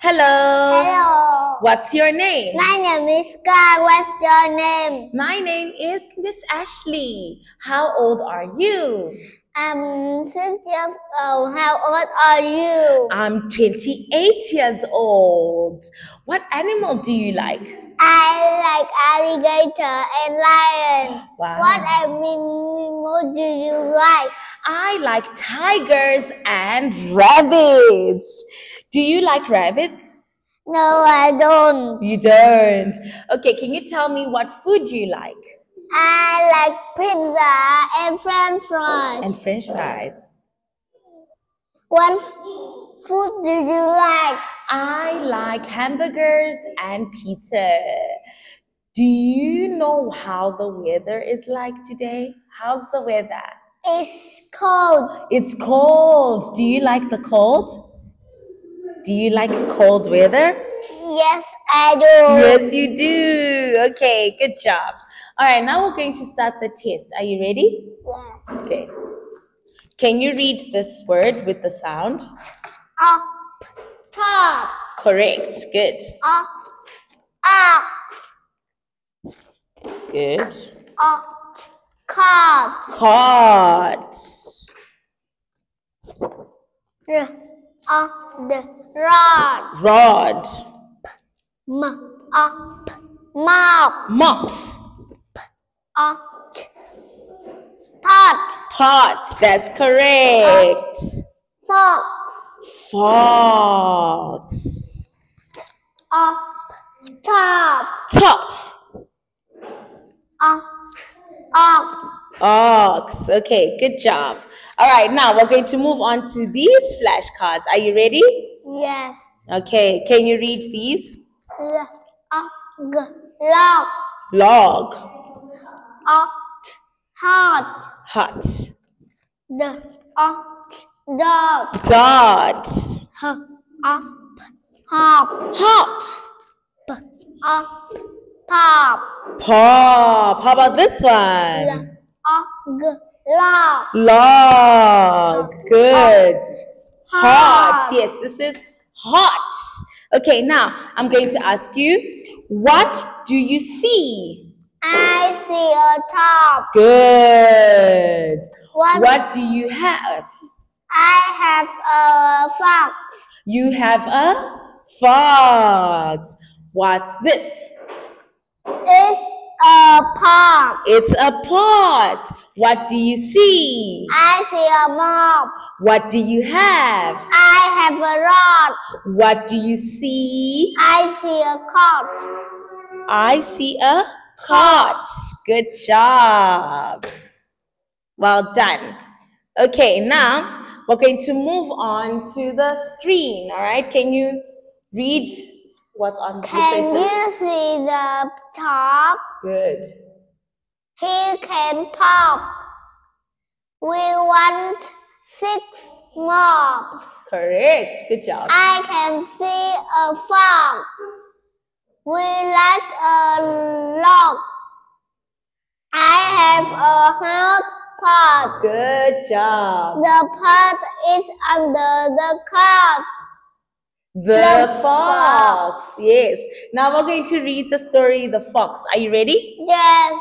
Hello. Hello. What's your name? My name is Sky. What's your name? My name is Miss Ashley. How old are you? I'm six years old. How old are you? I'm 28 years old. What animal do you like? I like alligator and lion. Wow. What animal do you like? I like tigers and rabbits. Do you like rabbits? No, I don't. You don't. Okay, can you tell me what food you like? I like pizza and french fries. And french fries. What food do you like? I like hamburgers and pizza. Do you know how the weather is like today? How's the weather? It's cold. It's cold. Do you like the cold? Do you like cold weather? Yes, I do. Yes, you do. Okay, good job. All right, now we're going to start the test. Are you ready? Yeah. Okay. Can you read this word with the sound? Up, top, Correct. Good. up, up, Good. up, card, Caught. r, the rod, Rod. m, up, mouth, Mop. up, pot, Pot. That's correct. fox, Fox. up, top, Top. Up, Ox. Okay, good job. All right, now we're going to move on to these flashcards. Are you ready? yes, Okay, can you read these? l, up, log, Log. up, hot, Hot. the, dog, Dot. h, up, hop, Hop. p, up, pop, Pop. How about this one? up, g, log, Log. Good. Hot. hot. Yes, this is hot. Okay, now I'm going to ask you, what do you see? I see a top. Good. What? What do you have? I have a fox. You have a fox. What's this? It's a pot. It's a pot. What do you see? I see a mop. What do you have? I have a rod. What do you see? I see a cot. I see a cot. Good job. Well done. Okay, now we're going to move on to the screen. All right, can you read what's on the Can sentence? you see the top? Good. He can pop. We want six mops. Correct. Good job. I can see a fox. We like a log. I have a hot pot. Good job. The pot is under the cot. The The fox. Yes. Now we're going to read the story, The Fox. Are you ready? Yes.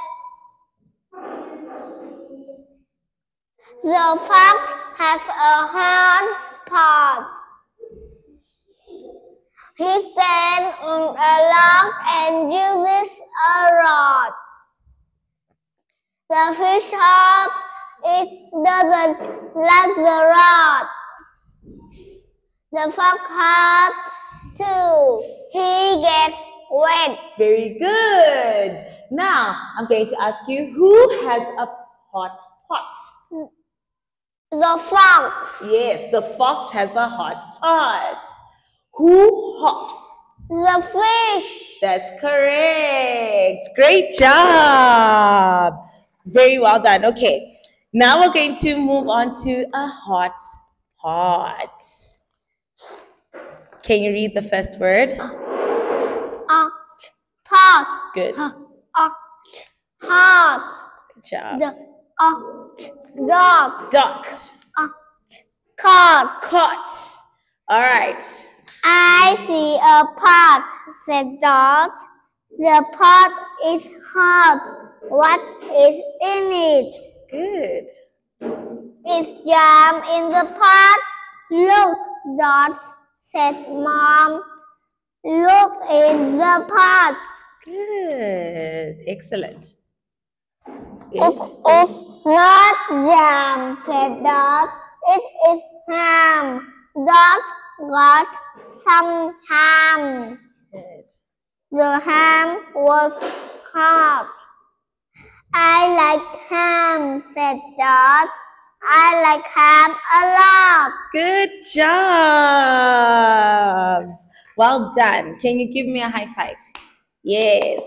The fox has a hot pot. He stands on a log and uses a rod. The fish hawk it doesn't like the rod. The fox hawk too. He gets wet. Very good. Now I'm going to ask you who has a hot pot? The fox. Yes, the fox has a hot pot. Who hops? The fish. That's correct. Great job. Very well done. Okay. Now we're going to move on to a hot pot. Can you read the first word? A pot. Good. A heart. Good job. The a dog. Dot. A card. Caught. All right. I see a pot, said Dot. The pot is hot. What is in it? Good. It's jam in the pot. Look, Dot, said Mom. Look in the pot. Good. Excellent. It Good. is not jam, said Dot. It is ham. Dot got some ham. Good. The ham was hot. I like ham, said Dot. I like ham a lot. Good job. Well done. Can you give me a high five? Yes.